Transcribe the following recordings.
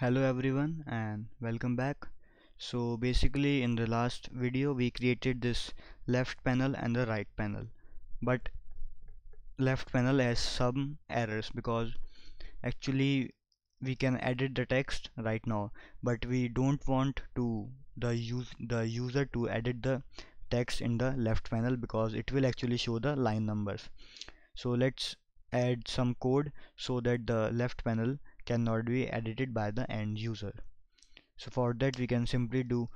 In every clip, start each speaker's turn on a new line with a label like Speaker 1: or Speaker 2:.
Speaker 1: hello everyone and welcome back. So basically in the last video we created this left panel and the right panel. But left panel has some errors because actually we can edit the text right now but we don't want to the use the user to edit the text in the left panel because it will actually show the line numbers. So let's add some code so that the left panel cannot be edited by the end user. So for that we can simply do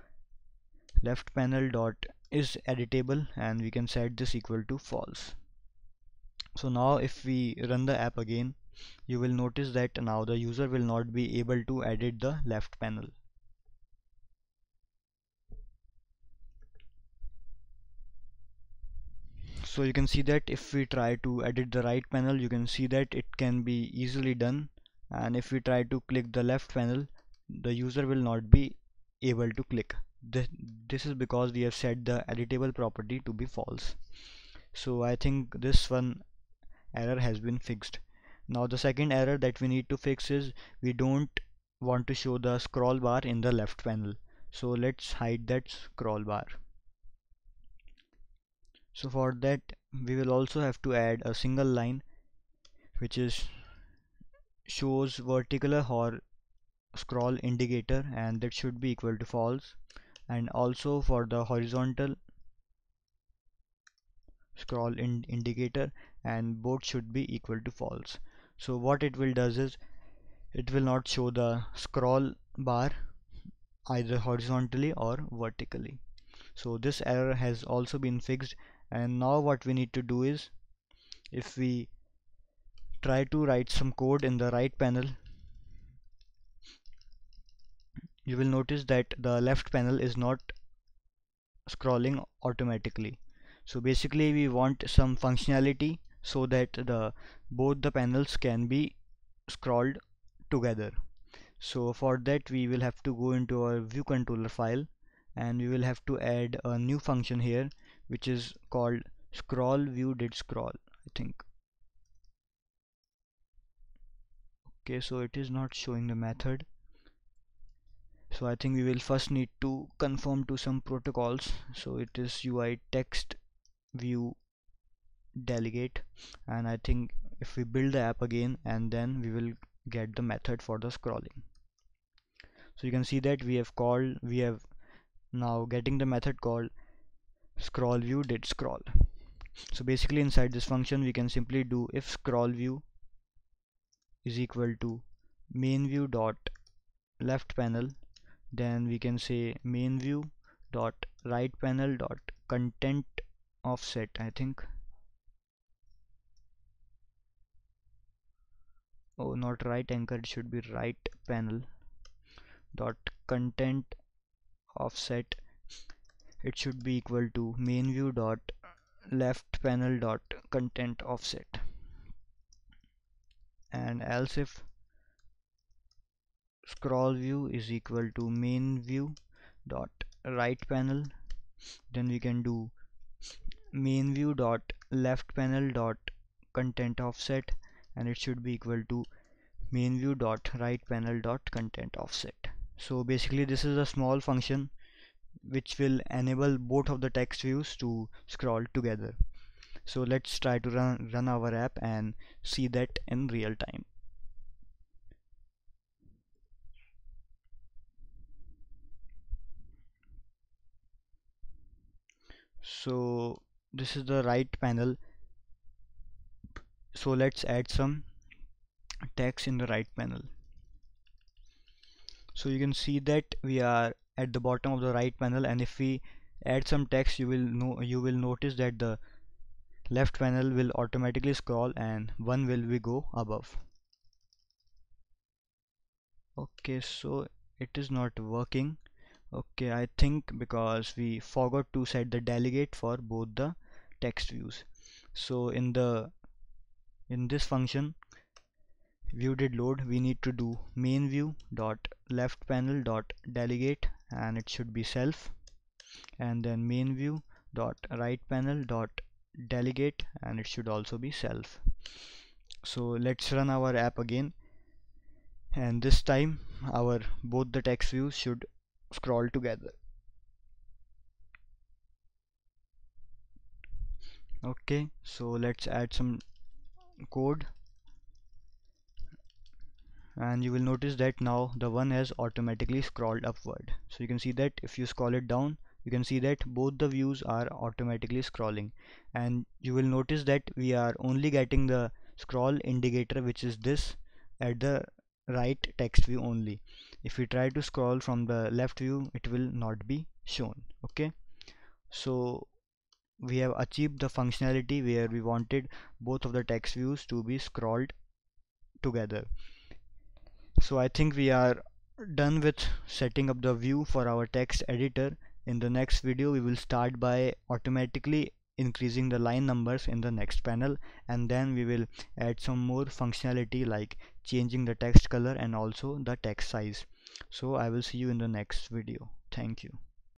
Speaker 1: left panel dot is editable and we can set this equal to false. So now if we run the app again you will notice that now the user will not be able to edit the left panel. So you can see that if we try to edit the right panel you can see that it can be easily done and if we try to click the left panel the user will not be able to click. This, this is because we have set the editable property to be false. So I think this one error has been fixed. Now the second error that we need to fix is we don't want to show the scroll bar in the left panel. So let's hide that scroll bar. So for that we will also have to add a single line which is shows vertical or scroll indicator and that should be equal to false. And also for the horizontal scroll in indicator and both should be equal to false. So what it will does is it will not show the scroll bar either horizontally or vertically. So this error has also been fixed. And now what we need to do is if we try to write some code in the right panel. You will notice that the left panel is not scrolling automatically. So basically we want some functionality so that the both the panels can be scrolled together. So for that we will have to go into our view controller file and we will have to add a new function here which is called scroll view did scroll I think okay so it is not showing the method. So I think we will first need to conform to some protocols. So it is UI text view delegate. And I think if we build the app again and then we will get the method for the scrolling. So you can see that we have called we have now getting the method called scroll view did scroll. So basically inside this function we can simply do if scroll view is equal to main view dot left panel. Then we can say main view dot right panel dot content offset I think. Oh not right anchor it should be right panel dot content offset. It should be equal to main view dot left panel dot content offset and else if scroll view is equal to main view dot right panel then we can do main view dot left panel dot content offset and it should be equal to main view dot right panel dot content offset. So basically this is a small function which will enable both of the text views to scroll together so let's try to run, run our app and see that in real time. So this is the right panel. So let's add some text in the right panel. So you can see that we are at the bottom of the right panel and if we add some text you will know you will notice that the left panel will automatically scroll and one will be go above. Okay so it is not working. Okay I think because we forgot to set the delegate for both the text views. So in the in this function view did load we need to do main view dot left panel dot delegate and it should be self. And then main view dot right panel dot delegate and it should also be self. So let's run our app again. And this time our both the text views should scroll together. Okay so let's add some code. And you will notice that now the one has automatically scrolled upward. So you can see that if you scroll it down you can see that both the views are automatically scrolling. And you will notice that we are only getting the scroll indicator which is this at the right text view only. If we try to scroll from the left view it will not be shown. Okay? So we have achieved the functionality where we wanted both of the text views to be scrolled together. So I think we are done with setting up the view for our text editor in the next video we will start by automatically increasing the line numbers in the next panel and then we will add some more functionality like changing the text color and also the text size. So I will see you in the next video. Thank you